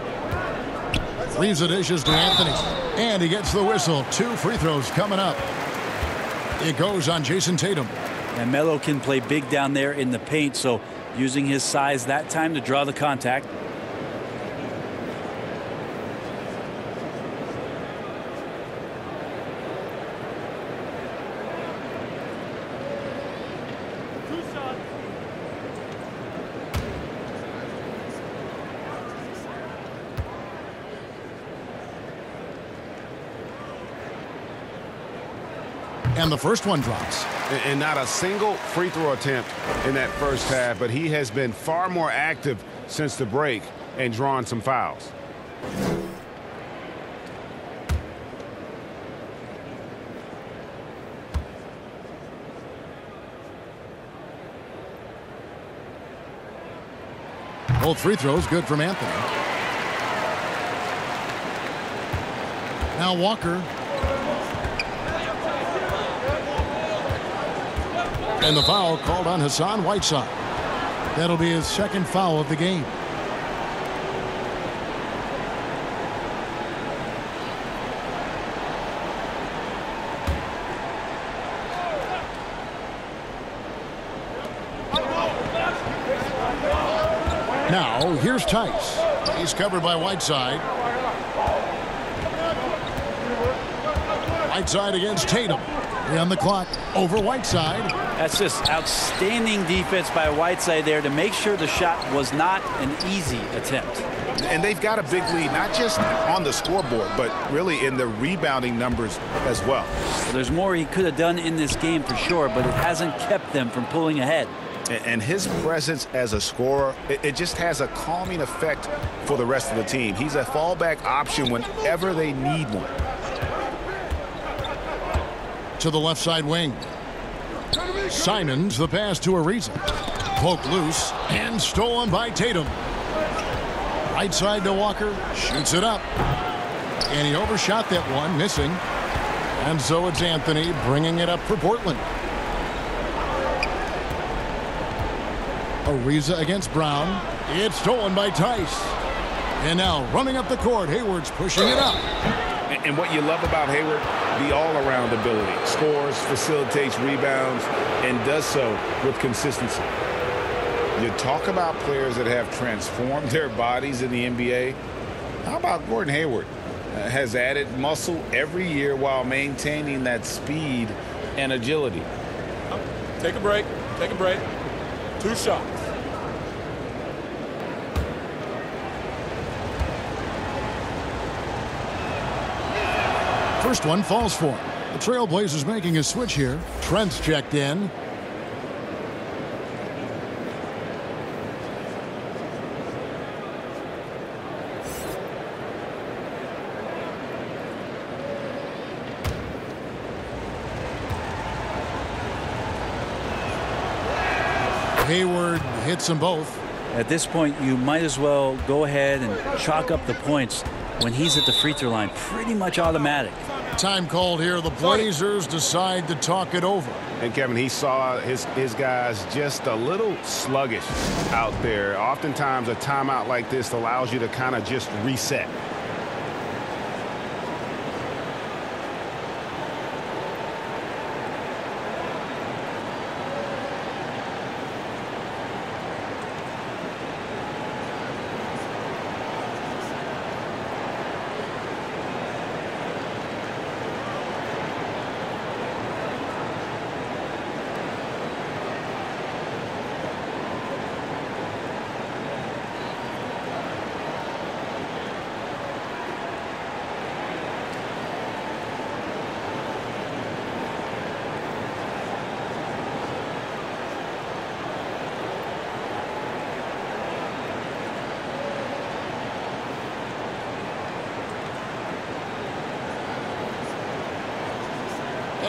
Ariza dishes to Anthony. And he gets the whistle. Two free throws coming up. It goes on Jayson Tatum. And Melo can play big down there in the paint, so using his size that time to draw the contact. And the first one drops. And not a single free throw attempt in that first half, but he has been far more active since the break and drawn some fouls. Both free throws good from Anthony. Now Walker. And the foul called on Hassan Whiteside. That'll be his second foul of the game. Now, here's Theis. He's covered by Whiteside. Whiteside against Tatum. On the clock over Whiteside. That's just outstanding defense by Whiteside there to make sure the shot was not an easy attempt. And they've got a big lead, not just on the scoreboard, but really in the rebounding numbers as well. well there's more he could have done in this game for sure, but it hasn't kept them from pulling ahead. And his presence as a scorer, it just has a calming effect for the rest of the team. He's a fallback option whenever they need one. To the left side wing. Simons, the pass to Ariza. Poked loose and stolen by Tatum. Right side to Walker, shoots it up. And he overshot that one, missing. And so it's Anthony bringing it up for Portland. Ariza against Brown. It's stolen by Theis. And now running up the court, Hayward's pushing it up. And what you love about Hayward, the all-around ability. Scores, facilitates rebounds, and does so with consistency. You talk about players that have transformed their bodies in the NBA. How about Gordon Hayward? Uh, has added muscle every year while maintaining that speed and agility. Take a break. Take a break. Two shots. First one falls for. The Trailblazers making a switch here. Trent's checked in. Hayward hits them both. At this point, you might as well go ahead and chalk up the points when he's at the free throw line. Pretty much automatic. Time called here. The Blazers decide to talk it over. And Kevin, he saw his, his guys just a little sluggish out there. Oftentimes, a timeout like this allows you to kind of just reset.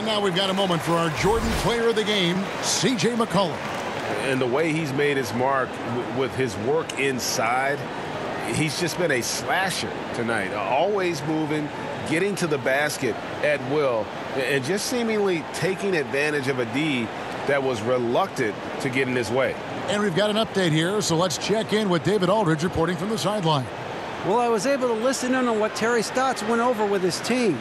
And now we've got a moment for our Jordan player of the game, C.J. McCollum. And the way he's made his mark with his work inside, he's just been a slasher tonight. Always moving, getting to the basket at will, and just seemingly taking advantage of a D that was reluctant to get in his way. And we've got an update here, so let's check in with David Aldridge reporting from the sideline. Well, I was able to listen in on what Terry Stotts went over with his team.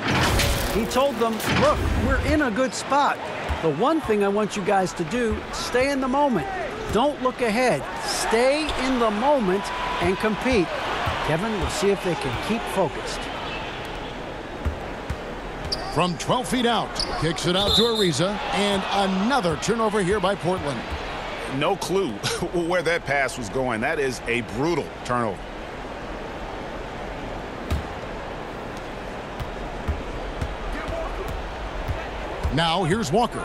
He told them, look, we're in a good spot. The one thing I want you guys to do, stay in the moment. Don't look ahead. Stay in the moment and compete. Kevin, we'll see if they can keep focused. From 12 feet out, kicks it out to Ariza, and another turnover here by Portland. No clue where that pass was going. That is a brutal turnover. Now here's Walker.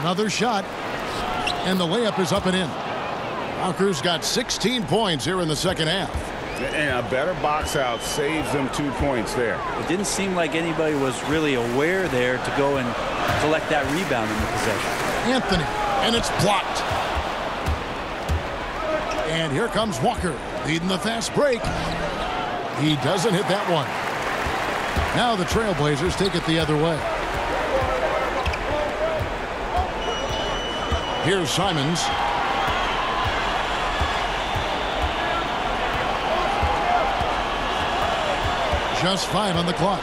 Another shot. And the layup is up and in. Walker's got 16 points here in the second half. And a better box out saves them two points there. It didn't seem like anybody was really aware there to go and collect that rebound in the possession. Anthony, and it's blocked. And here comes Walker, leading the fast break. He doesn't hit that one. Now the Trailblazers take it the other way. Here's Simons. Just five on the clock.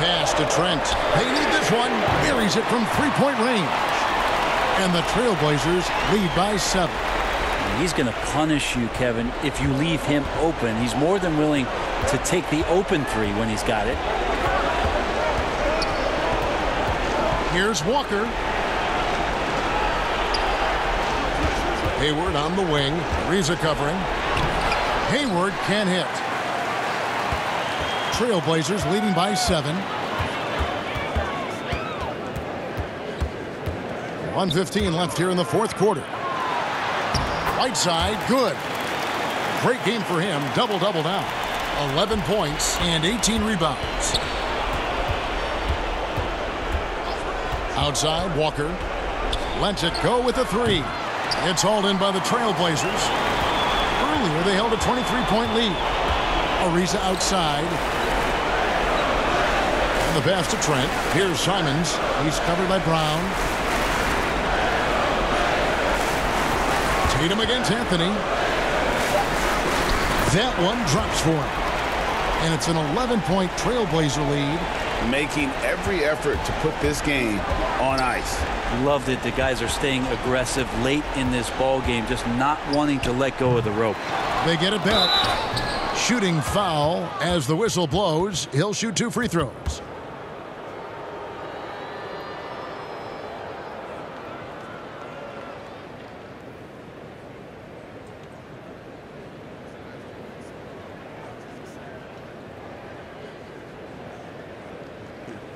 Pass to Trent. They need this one. Buries it from three-point range. And the Trailblazers lead by seven. He's going to punish you, Kevin, if you leave him open. He's more than willing to take the open three when he's got it. Here's Walker. Hayward on the wing. Ariza covering. Hayward can hit. Trailblazers leading by seven. 115 left here in the fourth quarter. Right side, good. Great game for him. Double-double now. 11 points and 18 rebounds. Outside, Walker. Lets it go with a three. It's hauled in by the Trailblazers. Earlier, they held a 23-point lead. Ariza outside. And the pass to Trent. Here's Simons. He's covered by Brown. Tatum against Anthony. That one drops for him. And it's an 11-point Trailblazer lead. Making every effort to put this game on ice. Loved it. The guys are staying aggressive late in this ball game, just not wanting to let go of the rope. They get it back. Shooting foul as the whistle blows. He'll shoot two free throws.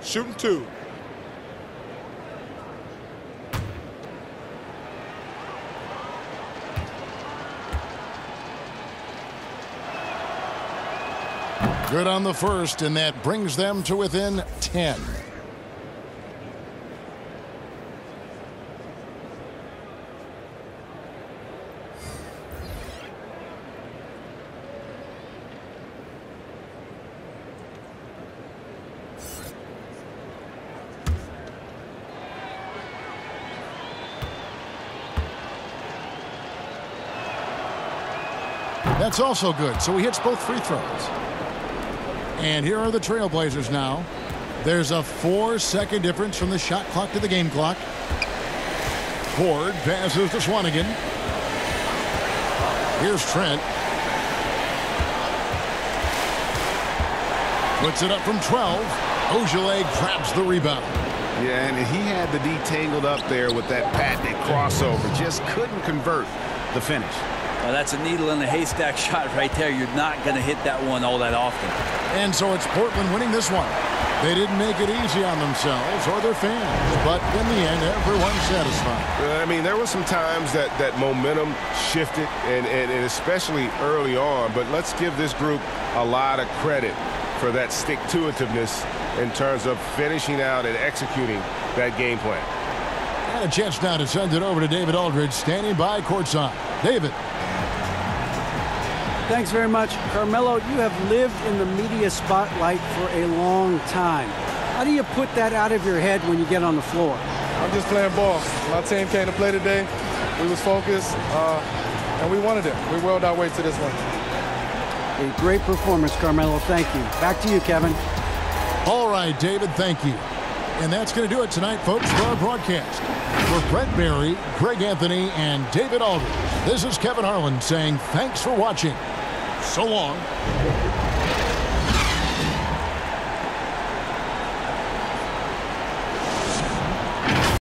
Shooting two. Good on the first, and that brings them to within 10. That's also good, so he hits both free throws. And here are the Trailblazers now. There's a four-second difference from the shot clock to the game clock. Ford passes to Swanigan. Here's Trent. Puts it up from 12. Ojeleye grabs the rebound. Yeah, and he had the D tangled up there with that patented crossover. Just couldn't convert the finish. Well, that's a needle in a haystack shot right there. You're not going to hit that one all that often. And so it's Portland winning this one. They didn't make it easy on themselves or their fans, but in the end, everyone's satisfied. I mean, there were some times that, that momentum shifted, and, and, and especially early on, but let's give this group a lot of credit for that stick-to-itiveness in terms of finishing out and executing that game plan. And a chance now to send it over to David Aldridge, standing by courtside. David. Thanks very much. Carmelo, you have lived in the media spotlight for a long time. How do you put that out of your head when you get on the floor? I'm just playing ball. My team came to play today. We was focused, uh, and we wanted it. We willed our way to this one. A great performance, Carmelo. Thank you. Back to you, Kevin. All right, David, thank you. And that's going to do it tonight, folks, for our broadcast. For Brent Barry, Greg Anthony, and David Aldridge, this is Kevin Harlan saying thanks for watching. So long.